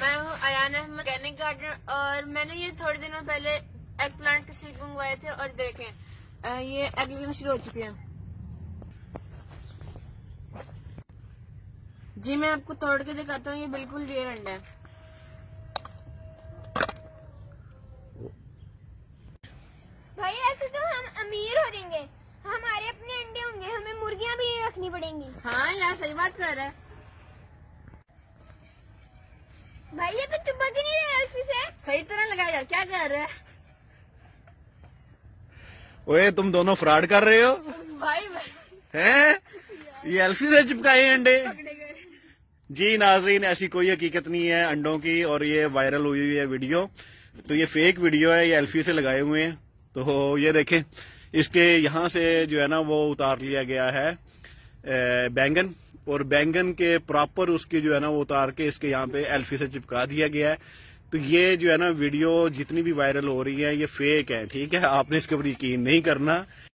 मैं हूँ Ayan Ahmad mechanic garden और मैंने ये थोड़े दिनों पहले एग प्लांट के सीड मंगवाए थे और देखें ये एग लगना शुरू हो चुके हैं। जी मैं आपको तोड़ के दिखाता हूँ ये बिल्कुल रियल अंडा है। भाई ऐसे तो हम अमीर हो जाएँगे। हमारे अपने अंडे होंगे हमें मुर्गियाँ भी रखनी पड़ेंगी। हाँ यार सही बात कर रहा है। भाई ये तो चुपक ही नहीं रहा एल्फी से। सही तरह लगाया यार क्या कर रहा है? ओए तुम दोनों फ्रॉड कर रहे हो? भाई हैं? ये एल्फी से चिपकाए अंडे। जी नाजरीन ऐसी कोई हकीकत नहीं है अंडों की और ये वायरल हुई हुई है वीडियो। तो ये फेक वीडियो है ये एल्फी से लगाए हुए हैं। तो ये देखें इसके यहाँ से जो है ना वो उतार लिया गया है बैंगन। और बैंगन के प्रॉपर उसके जो है ना वो उतार के इसके यहाँ पे एल्फी से चिपका दिया गया है। तो ये जो है ना वीडियो जितनी भी वायरल हो रही है, ये फेक है, ठीक है? आपने इसके ऊपर यकीन नहीं करना।